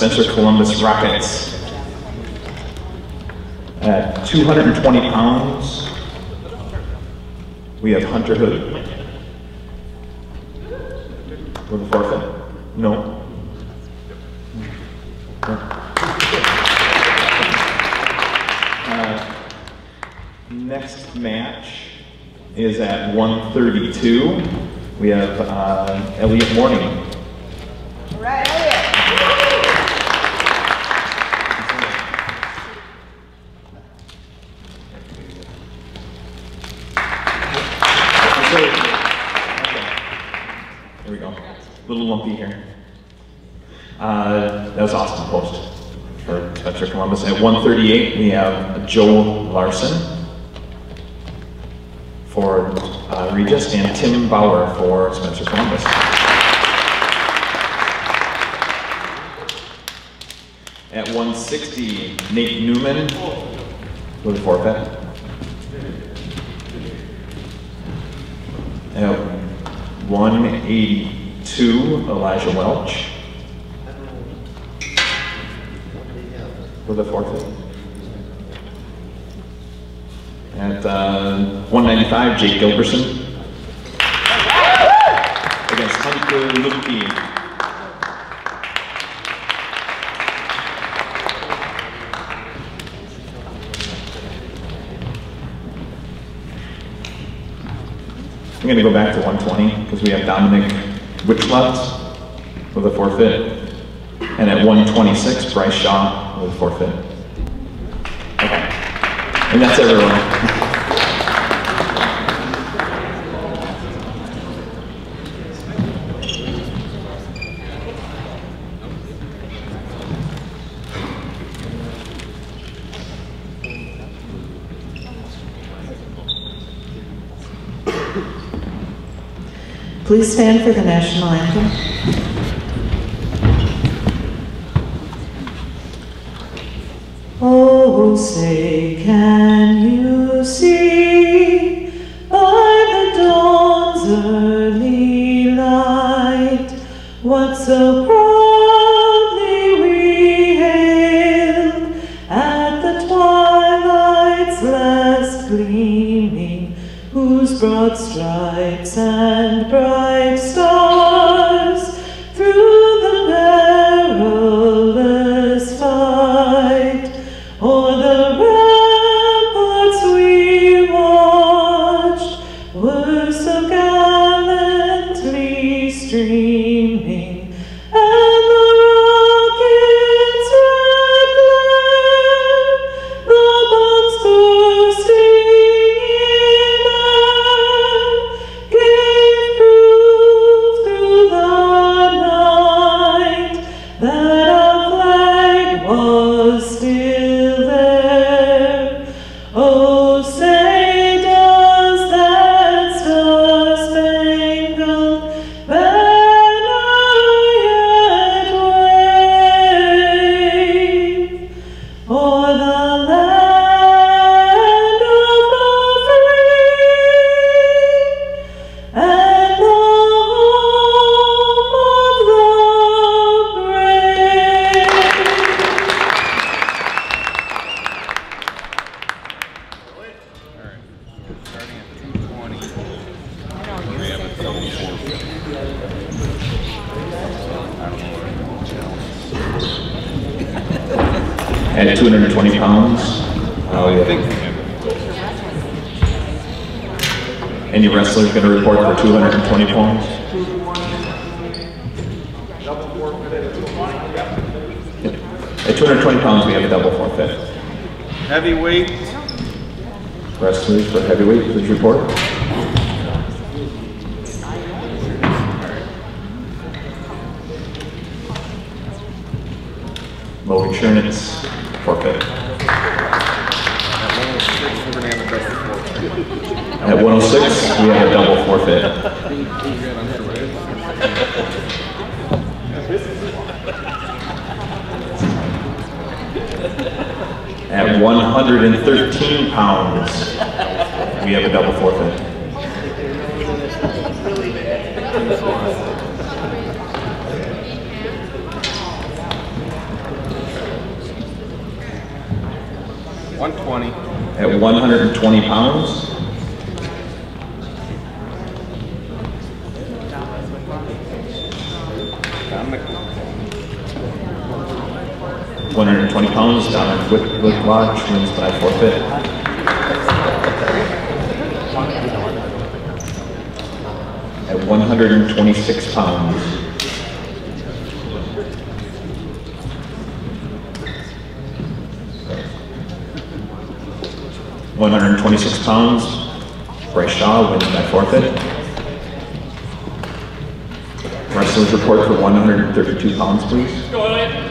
Spencer Columbus Rockets. At 220 pounds, we have Hunter Hood. With a forfeit? No. Uh, next match is at 132. We have uh, Elliot Morning. All right, little lumpy here. Uh, that was Austin Post for Spencer Columbus. At 138, we have Joel Larson for uh, Regis and Tim Bauer for Spencer Columbus. At 160, Nate Newman with a forfeit. At 182, Elijah Welch with a forfeit. At uh, 195, Jake Gilberson against Hunter Lupke. I'm going to go back to 120 because we have Dominic Witchlet with a forfeit. And at 126, Bryce Shaw with a forfeit. Okay. And that's everyone. Please stand for the national anthem. Oh, say, can you see stripes and bright stars through 220 pounds? At 220 pounds, we have a double forfeit. Heavyweight, Wrestlers for heavyweight, please report. Logan Schernitz, At 113 pounds, we have a double forfeit. One twenty. At one hundred and twenty pounds. 120 pounds down at Wick, Wick Lodge, wins by forfeit. At 126 pounds, One hundred and twenty-six pounds. Bryce Shaw wins by forfeit. Wrestlers report for one hundred and thirty-two pounds, please.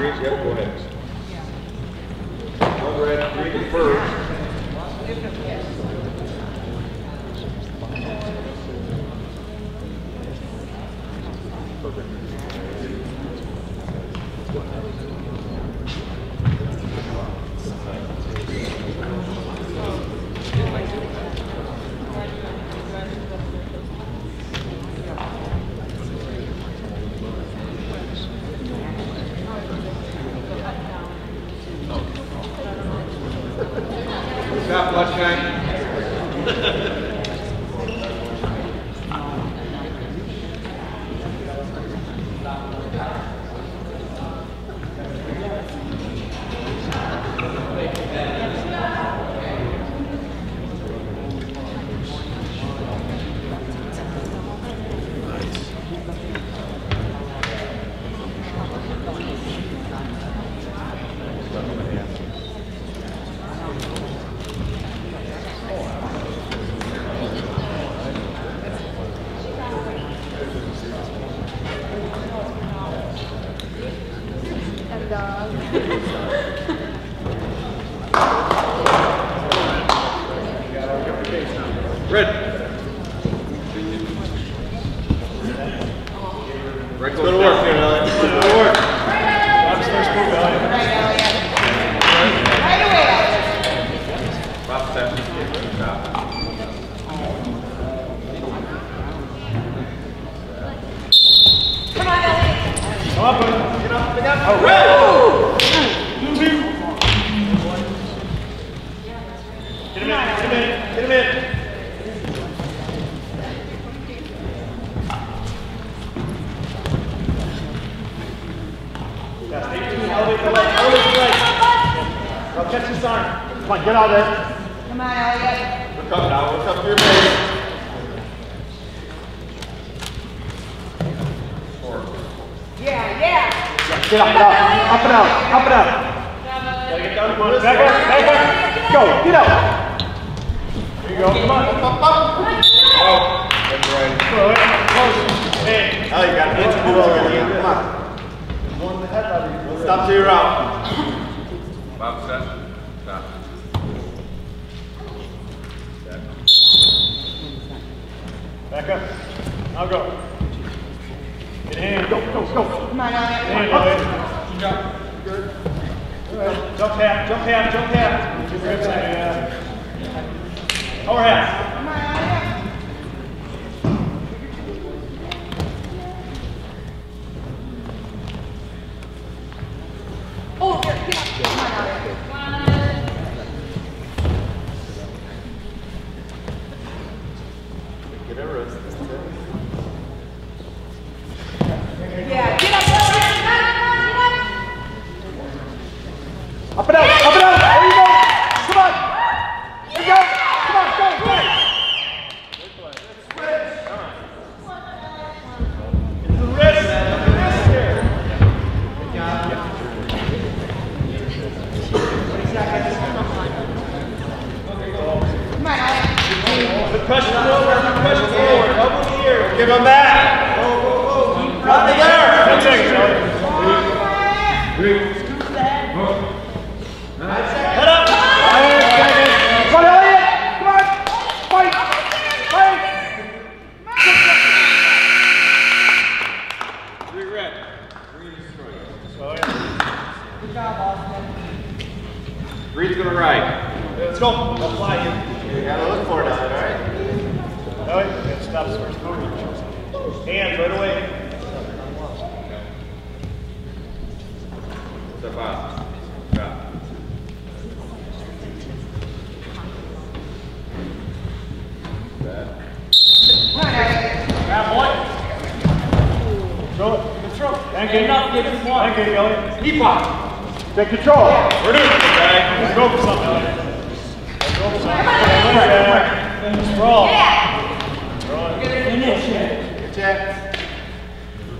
Reed, yep, go ahead. Conrad first. Get out there. Come on, Elliot. Look up now, look up to your face. Yeah, yeah. Get up, up, up and out, up and out. Gotta get down, back up, back up. Go, get out. There you go, come on. Up, up, up. Oh, that's right. Throw it, close. Hey, Now you got it. Come on. one the head out of you. Stop till you're out. Bob, step. Stop. Back up. Now go. Get a hand, go, go, go. Come on, Elliot. Hand, Elliot. Good. Good. Jump half, jump half, jump half. Two grips, yeah. Over half. Give him back. Go, go, go. Out of there. Ten seconds, Elliot. Head up. Five seconds. Come on, Elliot. Come on. Fight. Fight. Three red. Good job, Austin. Green's gonna ride. Let's go. I'll fly you. You gotta look for it, all right? Elliot, that stops first moving. Hands right away. Step out. Stop. Come on, Elliot. Grab one. Throw it. Control. Thank you. Thank you, Elliot. Keep on. Take control. We're doing it, guy. Let's go for something, Elliot. Let's go for something. Come on, Elliot. Sprawl. Yeah. Roll. Throw it. Good Check.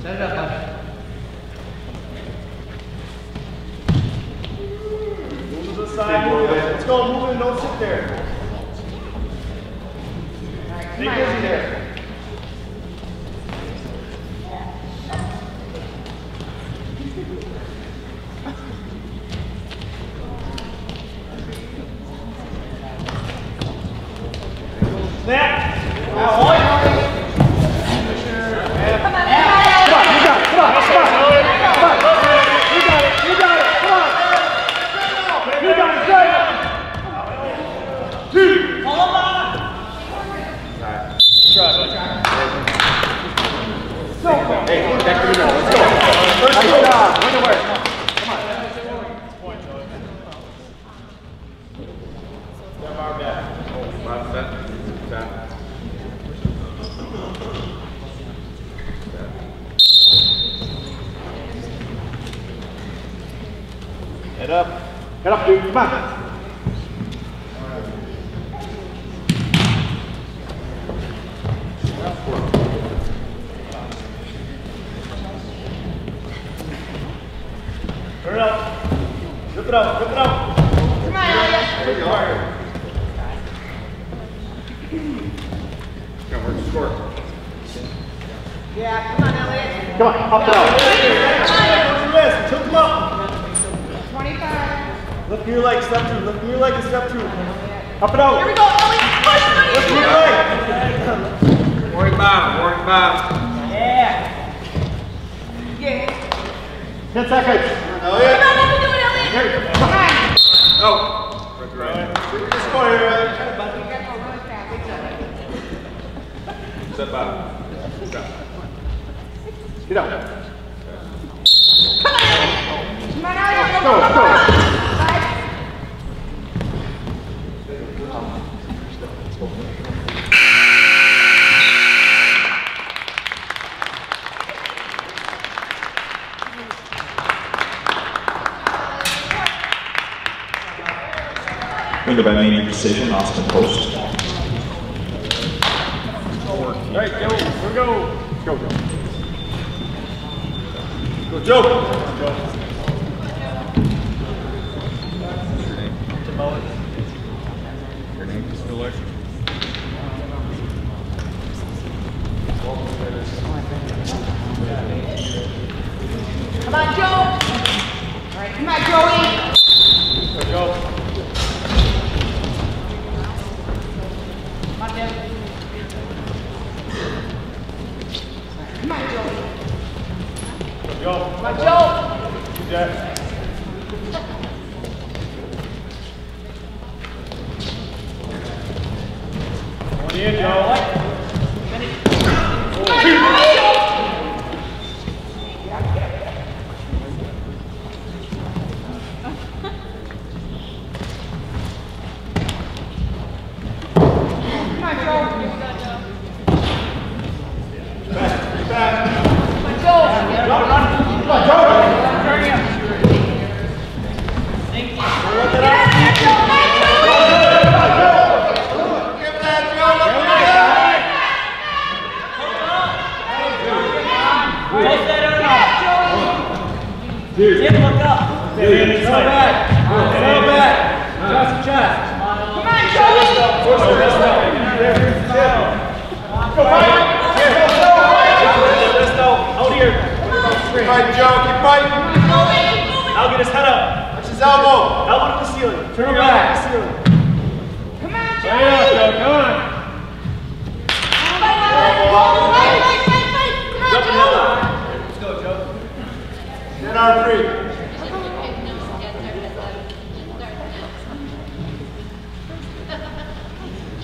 Set Move to the side. Move it. Let's go. Move it. Don't sit there. Stay busy there. ね。Yeah, come on, Elliot. Come on. Up and out. Lift your wrist. Tilt them up. 25. Lift your leg. Step two. Lift your leg and step two. Up and Here out. we go, Elliot. Push, Lift buddy. your leg. Warning bomb, warning bomb. Yeah. Ten seconds. Come on, let me do it, Elliot. Come on. Oh. Right, right. Just go here. You gotta go really fast. Step out. Step. Get out. Come on, Elliot. Go, Go, go, go. go. Winner by major decision, Austin Post. All right, go. Here we go. Let's go, Joe. Go, Your name is. Come on, Joe. All right, come on, Joey. Go, Joe. Come on, Joe. Good. Going in, Joe. Come on, Joey. Come on, Joe. Come on, Joe. Dude. Tim, look up. Dude, it's back. Throw back. Chest to chest. Come on, Joey. Force the wrist out. Go, fight. Wrist out. Out here. Fight, Joe. Keep fighting. Now get his head up. Touch his elbow. Elbow to the ceiling. Turn him back to the ceiling. Come on, Lay it up, Joey. Joe. Come on. Fight, fight, fight, fight, fight, fight. Come Jump on, and head Joe. up. Let's go, Joe. Ten on three.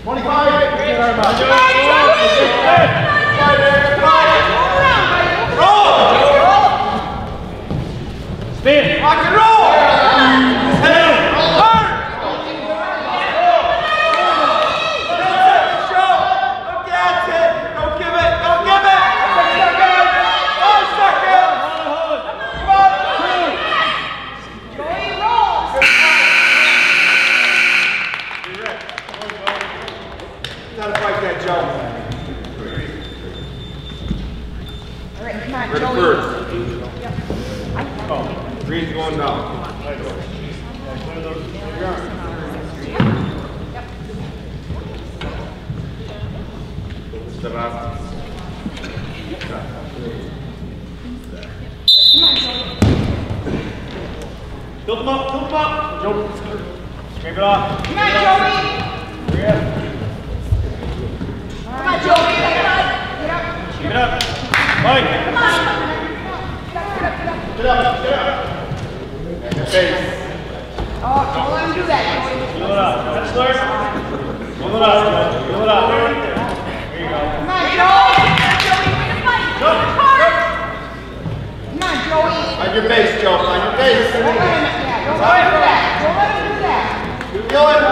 Twenty-five. Get our mouth. Come on, Joey. Fight, Eric. Fight. Roll around. Roll. Spin. Rock and roll. Hard. That's it. Show. Look at it. Don't give it. Don't give it. Five seconds. Come on. Joey rolls. Gotta fight that, Joe. All right, come on, Joey. first. Green's going down. Step out. Build him up. Build him up. Joe. Scrape it off. Come on, Joey. Come on, Joey. Get up. Get up. Keep. Mike. Come on. Get up, get up, get up. Get up. Get up. Face. Oh, don't let him do that, Joey. It up. Wrestler. Fill it up. Joe. It up. There you go. Come on, Joey. Joey, way to fight. Hard. Come on, Joey. Find your base, Joe. Find your base. Don't let him, don't let him do that. Don't let him do that. Keep going.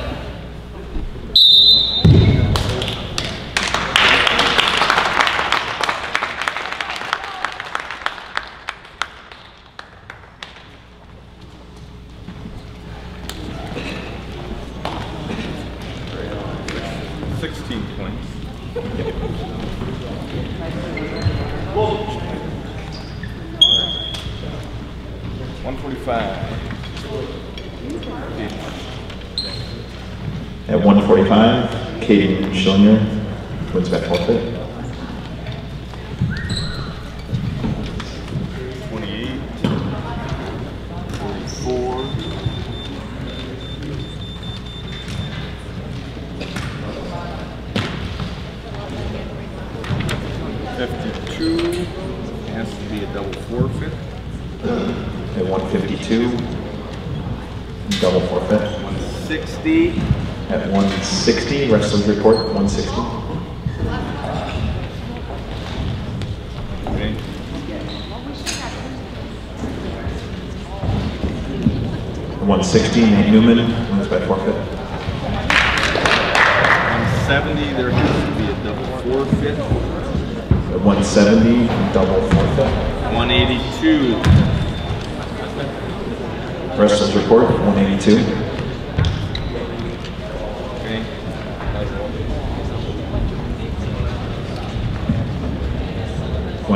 145, Katie Schillinger, wins that forfeit. 160, Wrestling Report 160. One sixty, Nate Newman wins by forfeit. One seventy, there has to be a double forfeit. One seventy, double forfeit. One eighty-two. Wrestlers report, one eighty-two.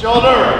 Shoulder.